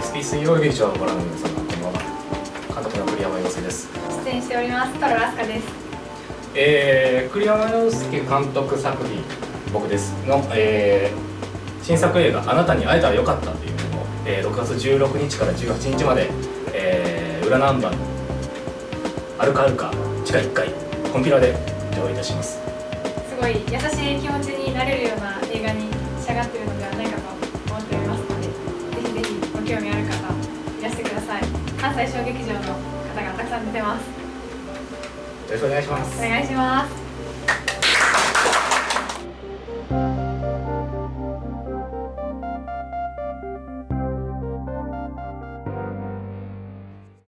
SP 水曜劇場をご覧の皆様こんばんは監督の栗山洋介です。出演しておりますトロラスカです。えー、栗山洋介監督作品僕ですの、えー、新作映画「あなたに会えたらよかった」というのを、えー、6月16日から18日まで、えー、裏ナンバーのアルカアルカ地下1階コンピラで上映いたします。すごい優しい気持ちになれるような映画に仕上がっているのではないか興味ある方いらしてください。関西小劇場の方がたくさん出てます。よろしくお願いします。お願いします